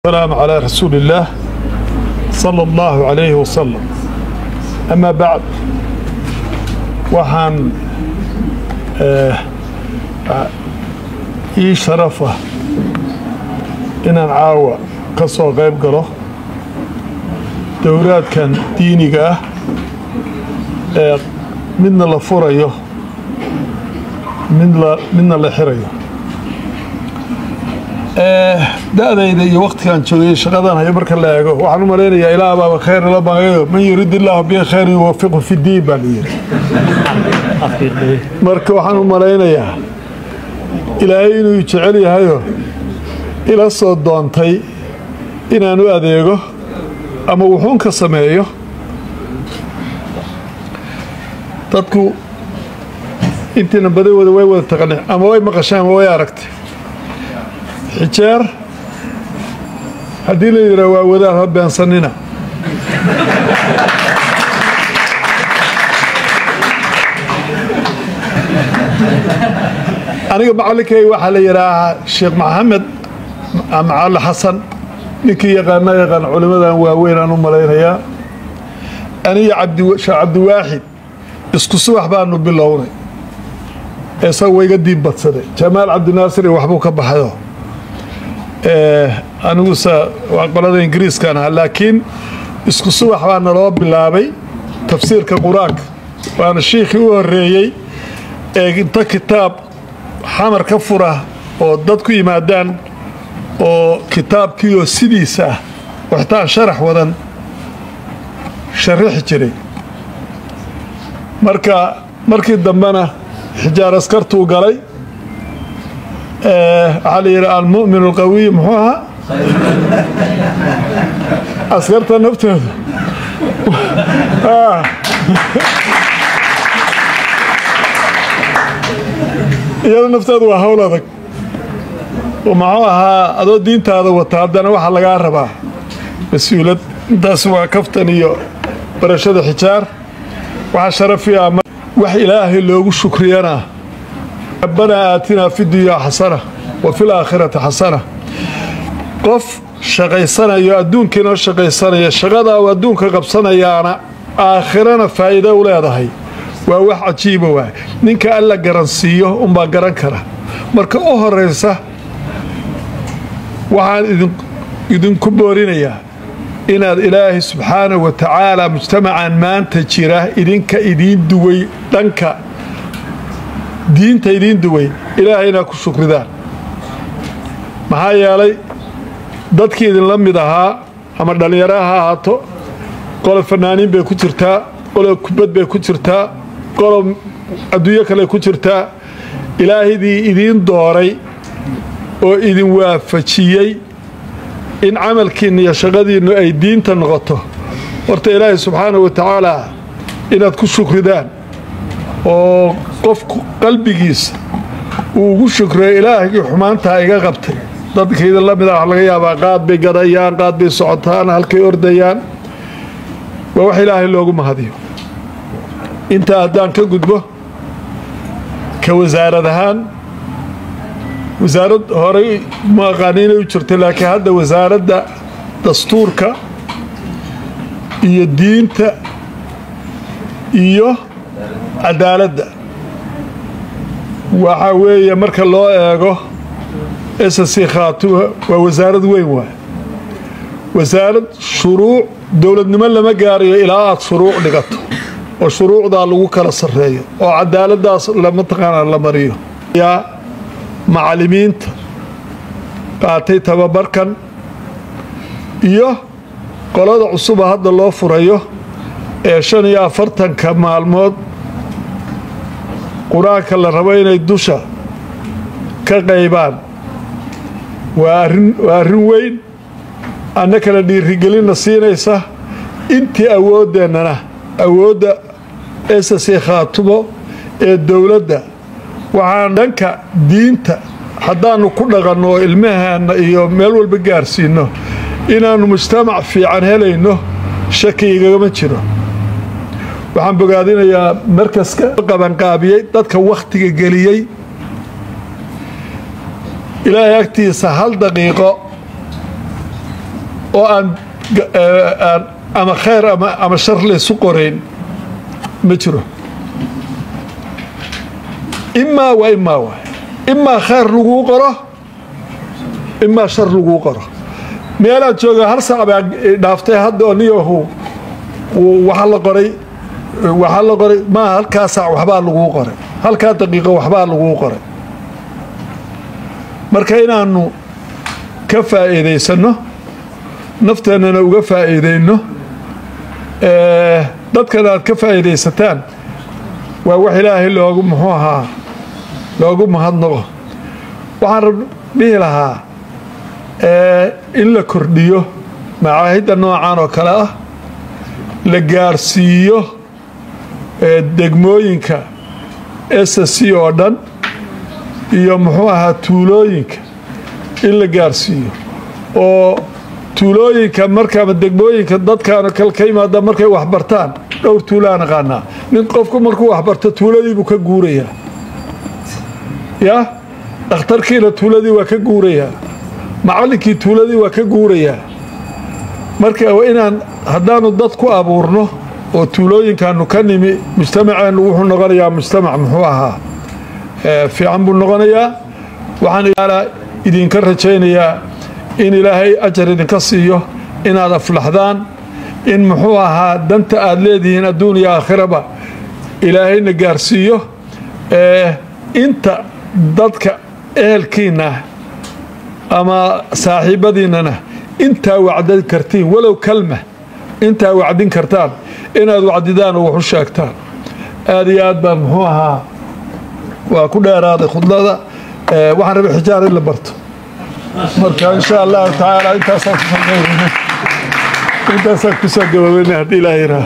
السلام على رسول الله صلى الله عليه وسلم أما بعد waxaan ii sharafa inaan caawa ka soo qayb galo dowraadkan diiniga ah ee midna la furayo midna la xirayo da-dayda iyo waktigaan joogay shaqadan hayo marka la eego waxaan u malaynayaa ilaa baaba khayr la baqayo man yurid illaahu bi khayr yuwafiqu fi diin baa layidhi marka waxaan u malaynayaa ilaahay inuu jecel yahayo ila soo doontay inaan u adeego ama wuxuun ka sameeyo. Dadku intiina badawooda way wada taqaneen ama way maqasheen ama way aragtay xijeer haddii la yidhaha waa wadaad ha beensanina aniga macallinkay waxaa la yidhaahaa sheekh maxamed macali xasan ninkii yaqaana yaqaan culimmadan waaweyn aan u malaynayaa aniga sheekh cabdiwaaxid isku subax baanu bilownay isaga wayga diin jamaal cabdinaasir waxbuu ka baxayo anigusa waa qolada ingiriiskan ahaa laakiin isku subax baa naloo bilaabay tafsiirka qur'aanka. Waana shiikhii u horeeyey ee inta kitaab xamar ka fura oo dad ku yimaadaan oo kitaabkiioo sidiisa ah waxtaan sharax wadan sharixi jiray. Marka markii dambena xijaar askartuu galay waxaa la yidhi almu'min alqawiy muxuu ahaa? Askarta naftooda iyada nafteedu waa hawl oo muxuu ahaa adoo diintaada wata haddana waxaa rabaa. Mas'uulad waa kaftan iyo barashada xijaar. Waxaa sharafiya wax ilaahay loogu shukriyana rabbanaa aatinaa fi dunyaa xasana wa fi laakhirati xasana qof shaqaysanayo adduunkiinoo shaqaysanaya shaqadaa uu adduunka qabsanayaana aakhirana faa'iido u leedahay. Waa wax cajiiba waay ninka alla garansiiyo unbaa garan kara. Marka u horaysa waxaan idinku boorinayaa inaad ilaahay subxaanahu wa tacaala mujtamacan maanta jira idinka idiin duway dhanka diinta idiin duway ilaahay inaad ku shukridaan maxaa yeelay dadkii idinla mid ahaa ama dhallinyaro ha ahaato qolo fanaaniin bay ku jirtaa qolo kubad bay ku jirtaa qolo adduunyo kale ku jirtaa ilaahidii idiin dooray oo idin waafajiyey in camalkiinna iyo shaqadiinnu ay diinta noqoto. Horta ilaahay subxaanahu wa tacaala inaad ku shukridaan. Oo qofku qalbigiisa uu ugu shukriyo ilaahgii xumaantaa iga qabtay. Dadka idin la mida wax laga yaabaa qaad bay gadayaan qaad bay socotaan halkay ordayaan. Waa wax ilaahay loogu mahadiyo. Intaa haddaan ka gudbo ka wasaarad ahaan wasaarad horey ma u jirtay laakiin hadda wasaaradda dastuurka iyo diinta iyo cadaaladda waxaa weeye marka loo eego ssc khaatuwa waa wasaarad weyn waay. Wasaarad shuruuc dowladnimo lama gaarayo ilaa aad shuruuc dhigato oo shuruucdaa lagu kala sarreeyo oo cadaaladdaas mataqaanaa la mariyo. Yaa macallimiinta qaatay tababarkan iyo qolada cusuba hadda loo furayo ee shan iyo afartanka maalmood qur'aanka la rabo inay dusha ka qaybaan. Waa arrin waa arrin weyn. Anna kala dhiirigelinna siinaysa. Intii awoodeennana awoodda ssc khaatumo ee dowladda waxaan dhanka diinta haddaannu ku dhaqanno ilmaheenna iyo meel walba gaarsiinno inaannu mujtamac fiican helayno shaki igagama jiro waxaan bogaadinayaa markaska. Qabanqaabiyey dadka wakhtiga geliyey. Ilaahay agtiisa hal daqiiqo oo aan aan ama khayr ama shar laysu qorayn ma jiro. Imaa waa imaa waay imaa khayr laguu qoro imaa shar laguu qoro. Meelaad jooga hal saac baa dhaaftay hadda oo niyahu waxaa la qoray waxaa la qoray maaha halkaa saac waxbaa laguu qoray. Halkaa daqiiqo waxbaa laguu qoray. Marka inaanu ka faa'iidaysanno nafteennana uga faa'iidayno dadkana aad ka faa'iidaysataan waa wax ilaahay loogu muxuu ahaa loogu mahadnaqo. Waxaan dhihi lahaa in la kordhiyo macaahidda noocan oo kale ah la gaarsiiyo degmooyinka s c oo dhan iyo muxuu ahaa tuulooyinka in la gaarsiiyo oo tuulooyinka markaama degmooyinka dadkaana kale ka yimaada markay waxbartaan dhowr tuulaa naqaanaa nin qofku markuu waxbarto tuuladiibuu ka guurayaa. Yaa dhakhtarkiina tuuladii waa ka guurayaa. Macallinkii tuuladii waa ka guurayaa. Marka inaan haddaanu dad ku abuurno oo tuulooyinkaanu ka nimi mujtamaceennu wuxuu noqonayaa mujtamac muxuu ahaa fiican buu noqonayaa. Waxaan idinka rajaynayaa in ilaahay ajar idinka siiyo inaad aflaxdaan in muxuu ahaa danta aad leedihiin adduun iyo aakhiraba ilaahayna gaarsiiyo. Inta dadka ehelkiinna ama saaxiibadiinnana intaa wacdin kartiin walow kalma intaa wacdin kartaan inaad wacdidaan wax u sheegtaan. Aad iyo aad baan muxuu ahaa waa ku dheeraaday khudlada waxaan rabay xijaar in la barto. Marka insha allahu tacaala intaasaan ku soo gabaabana haddii ilaah yiraah